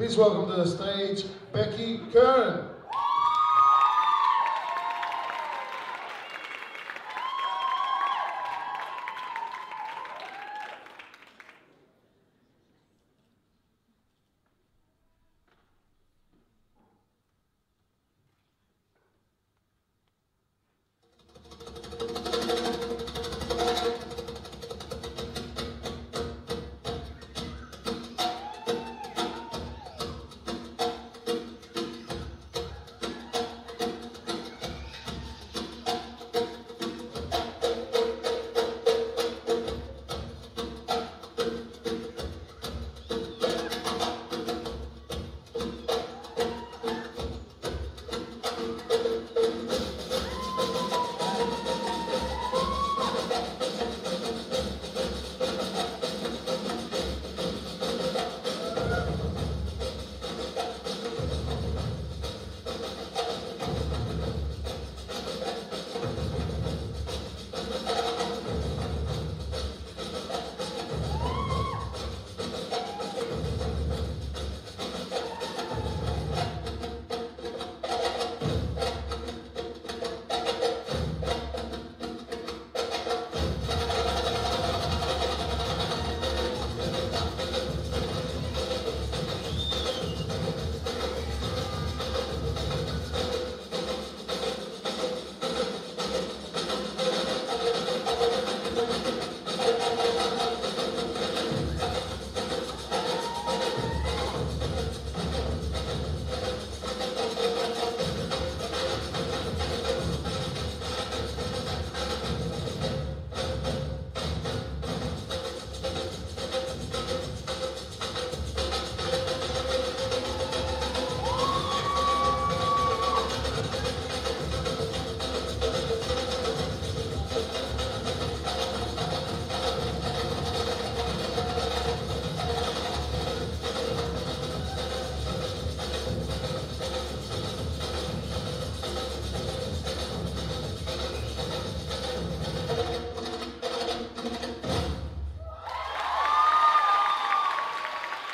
Please welcome to the stage Becky Kern.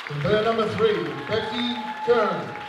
Player number three, Becky Kern.